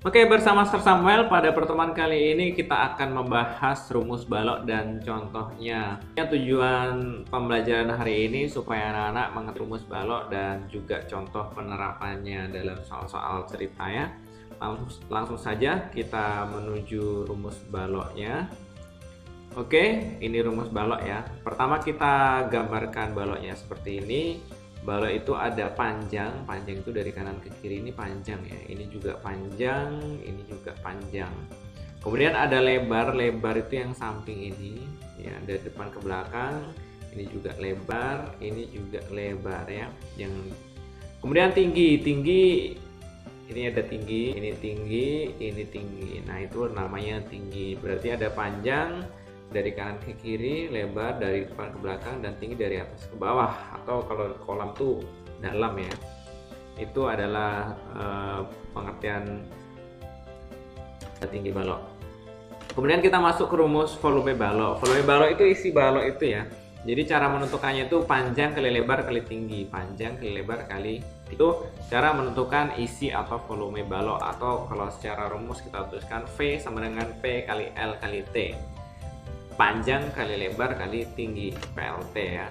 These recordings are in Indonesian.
Oke, bersama Sir Samuel pada pertemuan kali ini kita akan membahas rumus balok dan contohnya. Tujuan pembelajaran hari ini supaya anak-anak mengerti rumus balok dan juga contoh penerapannya dalam soal-soal cerita ya. Langsung, langsung saja kita menuju rumus baloknya. Oke, ini rumus balok ya. Pertama kita gambarkan baloknya seperti ini balok itu ada panjang panjang itu dari kanan ke kiri ini panjang ya. Ini juga panjang ini juga panjang. Kemudian ada lebar lebar itu yang samping ini ya dari depan ke belakang ini juga lebar ini juga lebar ya. Yang kemudian tinggi tinggi ini ada tinggi ini tinggi ini tinggi. Nah itu namanya tinggi. Berarti ada panjang dari kanan ke kiri, lebar dari depan ke belakang dan tinggi dari atas ke bawah atau kalau kolam tuh dalam ya. Itu adalah uh, pengertian tinggi balok. Kemudian kita masuk ke rumus volume balok. Volume balok itu isi balok itu ya. Jadi cara menentukannya itu panjang kali lebar kali tinggi, panjang kali lebar kali itu cara menentukan isi atau volume balok atau kalau secara rumus kita tuliskan V sama dengan P kali L kali T panjang kali lebar kali tinggi PLT ya.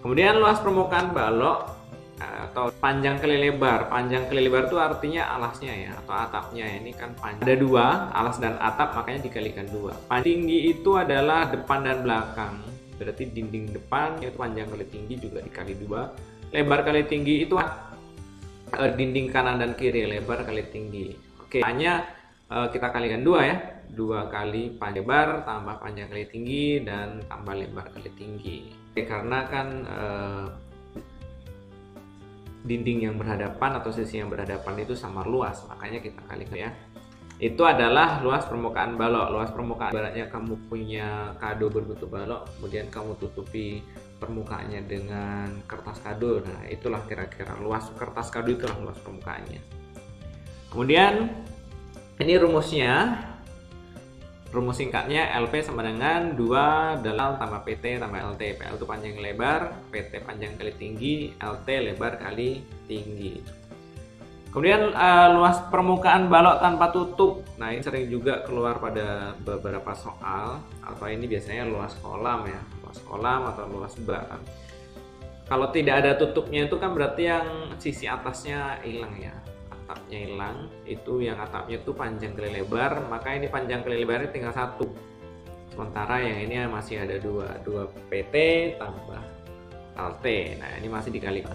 Kemudian luas permukaan balok atau panjang kali lebar. Panjang kali lebar itu artinya alasnya ya atau atapnya. Ini kan panjang. Ada dua alas dan atap makanya dikalikan dua. Tinggi itu adalah depan dan belakang. Berarti dinding depan itu panjang kali tinggi juga dikali dua. Lebar kali tinggi itu uh, dinding kanan dan kiri lebar kali tinggi. Oke hanya uh, kita kalikan dua ya. Dua kali panjang lebar tambah panjang kali tinggi dan tambah lebar kali tinggi. Karena kan eh, dinding yang berhadapan atau sisi yang berhadapan itu sama luas makanya kita kalikan ya. Itu adalah luas permukaan balok. Luas permukaan baratnya kamu punya kado berbentuk balok kemudian kamu tutupi permukaannya dengan kertas kado. Nah itulah kira-kira luas kertas kado itulah luas permukaannya. Kemudian ini rumusnya. Rumus singkatnya LP sama dengan 2 dalam tambah PT tambah LT PL itu panjang lebar PT panjang kali tinggi LT lebar kali tinggi. Kemudian uh, luas permukaan balok tanpa tutup. Nah ini sering juga keluar pada beberapa soal. Atau ini biasanya luas kolam ya. Luas kolam atau luas bak kalau tidak ada tutupnya itu kan berarti yang sisi atasnya hilang ya atapnya hilang itu yang atapnya itu panjang kali lebar maka ini panjang kali lebarnya tinggal satu. Sementara yang ini masih ada dua dua PT tambah LT nah ini masih dikali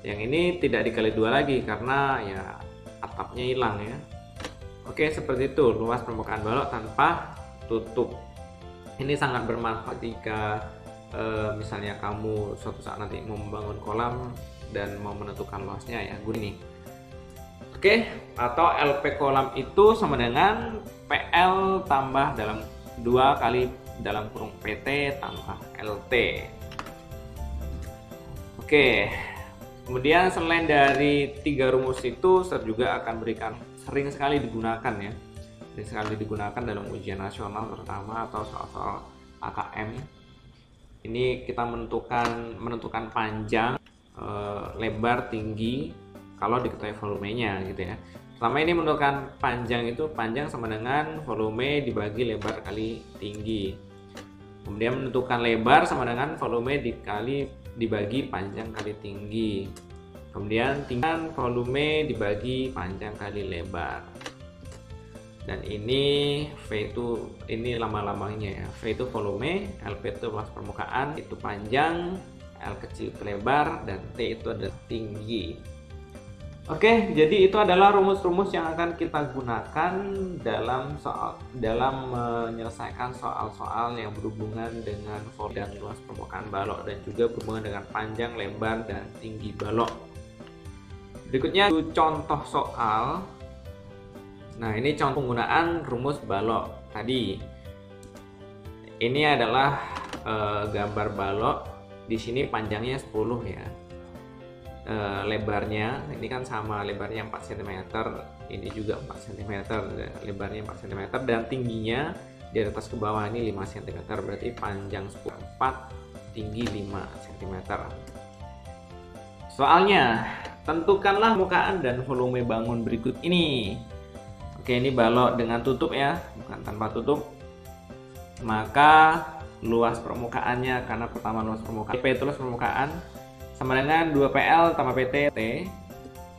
yang ini tidak dikali dua lagi karena ya atapnya hilang ya. Oke seperti itu luas permukaan balok tanpa tutup. Ini sangat bermanfaat jika e, misalnya kamu suatu saat nanti membangun kolam dan mau menentukan luasnya ya gini Oke, atau LP kolam itu sama dengan PL tambah dalam dua kali dalam kurung PT tambah LT. Oke, kemudian selain dari tiga rumus itu, saya juga akan berikan sering sekali digunakan ya, sering sekali digunakan dalam ujian nasional terutama atau soal-soal AKM. Ini kita menentukan menentukan panjang, eh, lebar, tinggi, kalau diketahui volumenya gitu ya. Selama ini menentukan panjang itu panjang sama dengan volume dibagi lebar kali tinggi. Kemudian menentukan lebar sama dengan volume dikali dibagi panjang kali tinggi. Kemudian tinggian volume dibagi panjang kali lebar. Dan ini V itu ini lama-lamanya ya. V itu volume LP itu luas permukaan itu panjang L kecil lebar dan T itu adalah tinggi Oke, jadi itu adalah rumus-rumus yang akan kita gunakan dalam soal dalam menyelesaikan soal-soal yang berhubungan dengan volume dan luas permukaan balok dan juga berhubungan dengan panjang, lebar, dan tinggi balok. Berikutnya contoh soal. Nah, ini contoh penggunaan rumus balok tadi. Ini adalah e, gambar balok. Di sini panjangnya 10 ya uh, lebarnya ini kan sama lebarnya 4 cm ini juga 4 cm lebarnya 4 cm dan tingginya di atas ke bawah ini 5 cm berarti panjang 10 4 tinggi 5 cm soalnya tentukanlah mukaan dan volume bangun berikut ini. Oke, ini balok dengan tutup ya, bukan tanpa tutup. Maka luas permukaannya karena pertama luas permukaan P itu luas permukaan sama dengan 2 PL tambah PT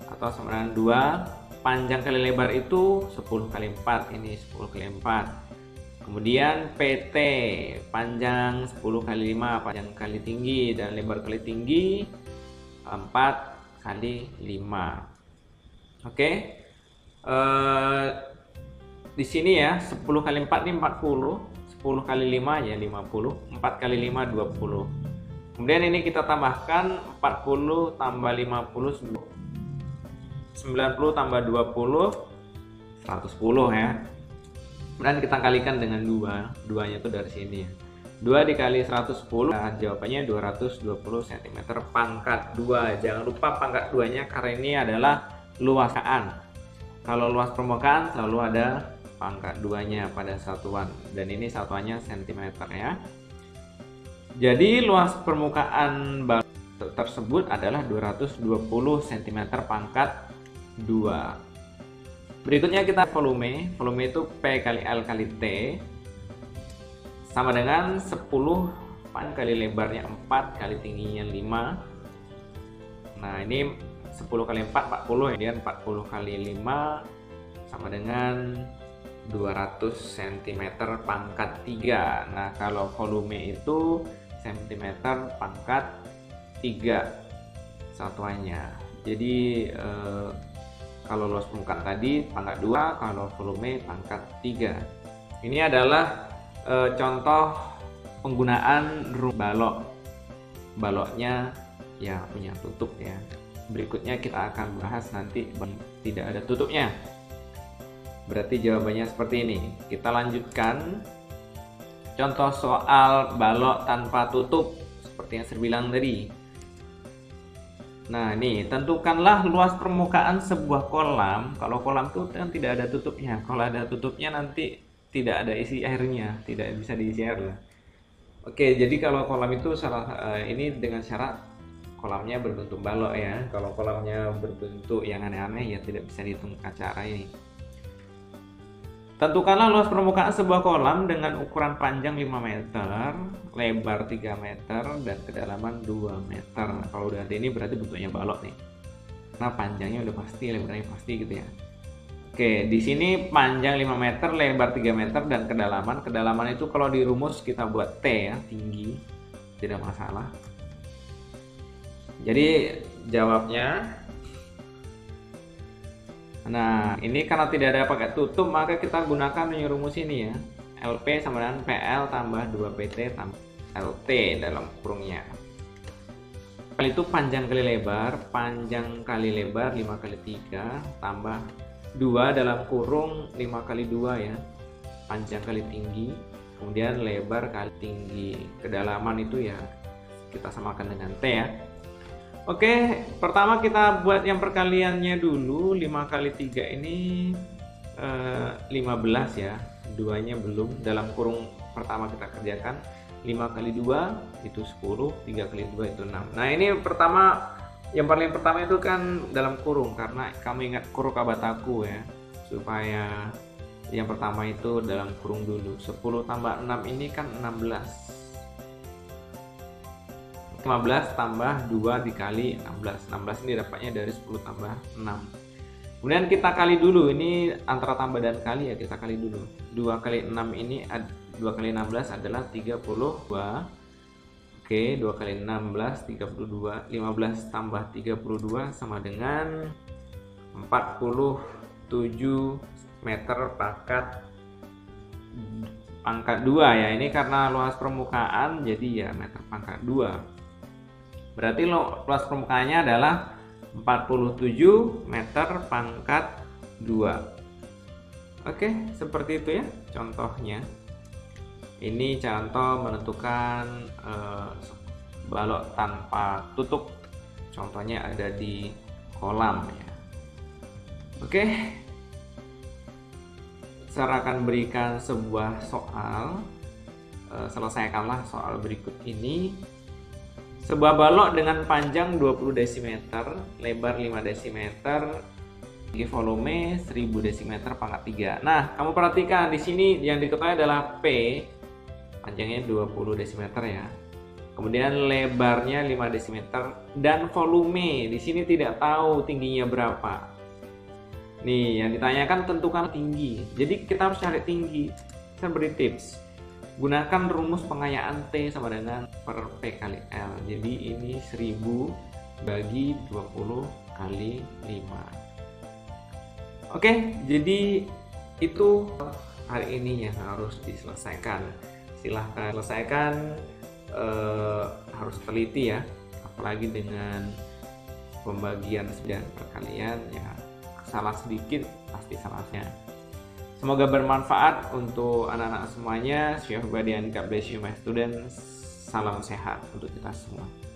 atau sama dengan 2 panjang kali lebar itu 10 kali 4 ini 10 kali 4 kemudian PT panjang 10 kali 5 panjang kali tinggi dan lebar kali tinggi 4 kali 5 oke? Eh, di sini ya 10 kali 4 ini 40 10 kali 5 ya 50 4 kali 5 20 kemudian ini kita tambahkan 40 tambah 50 90 tambah 20 110 ya. Kemudian kita kalikan dengan 2 2 nya itu dari sini ya. 2 dikali 110 nah, jawabannya 220 cm pangkat 2 jangan lupa pangkat 2 nya karena ini adalah luasaan kalau luas permukaan selalu ada pangkat duanya pada satuan. Dan ini satuannya cm ya jadi luas permukaan balok tersebut adalah 220 cm pangkat 2 berikutnya kita volume. Volume itu P kali L kali T. Sama dengan 10 pan kali lebarnya 4 kali tingginya 5 nah ini 10 kali 4 40 ya. 40 kali 5 sama dengan 200 cm pangkat 3 nah kalau volume itu cm pangkat 3 satuannya. Jadi eh, kalau luas permukaan tadi pangkat 2 kalau volume pangkat 3 ini adalah eh, contoh penggunaan rum balok. Baloknya ya punya tutup ya. Berikutnya kita akan bahas nanti tidak ada tutupnya. Berarti jawabannya seperti ini. Kita lanjutkan. Contoh soal balok tanpa tutup seperti yang saya bilang tadi. Nah, ini tentukanlah luas permukaan sebuah kolam. Kalau kolam itu kan tidak ada tutupnya. Kalau ada tutupnya nanti tidak ada isi airnya, tidak bisa diisi air lah. Oke, jadi kalau kolam itu salah eh, ini dengan syarat kolamnya berbentuk balok ya. Kalau kolamnya berbentuk yang aneh-aneh ya tidak bisa dihitung cara ini. Tentukanlah luas permukaan sebuah kolam dengan ukuran panjang 5 meter, lebar 3 meter, dan kedalaman 2 meter. Nah, kalau udah ada ini berarti bentuknya balok nih. Nah panjangnya udah pasti, lebarnya pasti gitu ya. Oke, di sini panjang 5 meter, lebar 3 meter, dan kedalaman. Kedalaman itu kalau dirumus kita buat T ya, tinggi. Tidak masalah. Jadi jawabnya Nah, ini karena tidak ada pakai tutup, maka kita gunakan rumus ini ya. LP sama dengan PL tambah 2PT tambah LT dalam kurungnya. Kali itu panjang kali lebar, panjang kali lebar 5 kali 3 tambah 2 dalam kurung 5 kali 2 ya. Panjang kali tinggi, kemudian lebar kali tinggi. Kedalaman itu ya kita samakan dengan T ya. Oke, pertama kita buat yang perkaliannya dulu 5 kali 3 ini eh, 15 ya. Duanya belum dalam kurung pertama kita kerjakan 5 kali 2 itu 10, 3 kali 2 itu 6. Nah, ini pertama yang paling pertama itu kan dalam kurung karena kamu ingat kurung kabataku ya. Supaya yang pertama itu dalam kurung dulu. 10 tambah 6 ini kan 16 15 tambah 2 dikali 16 16 ini dapatnya dari 10 tambah 6 kemudian kita kali dulu ini antara tambah dan kali ya kita kali dulu. 2 kali 6 ini 2 kali 16 adalah 32 Oke 2 kali 16 32 15 tambah 32 sama dengan 47 meter pangkat pangkat 2 ya. Ini karena luas permukaan jadi ya meter pangkat 2 Berarti luas permukaannya adalah 47 meter pangkat 2. Oke, seperti itu ya contohnya. Ini contoh menentukan eh, balok tanpa tutup. Contohnya ada di kolam ya. Oke. Saya akan berikan sebuah soal. Eh, selesaikanlah soal berikut ini sebuah balok dengan panjang 20 dm, lebar 5 dm, Segi volume 1000 desimeter pangkat 3. Nah, kamu perhatikan di sini yang diketahui adalah P panjangnya 20 desimeter ya. Kemudian lebarnya 5 desimeter dan volume di sini tidak tahu tingginya berapa. Nih, yang ditanyakan tentukan tinggi. Jadi kita harus cari tinggi. Saya beri tips. Gunakan rumus pengayaan T sama dengan per P kali L. Jadi ini 1000 bagi 20 kali 5. Oke, jadi itu hari ini yang harus diselesaikan. Silahkan selesaikan eh, harus teliti ya apalagi dengan pembagian sembilan perkalian ya salah sedikit pasti salahnya semoga bermanfaat untuk anak-anak semuanya. Syekh Badian God bless you my students. Salam sehat untuk kita semua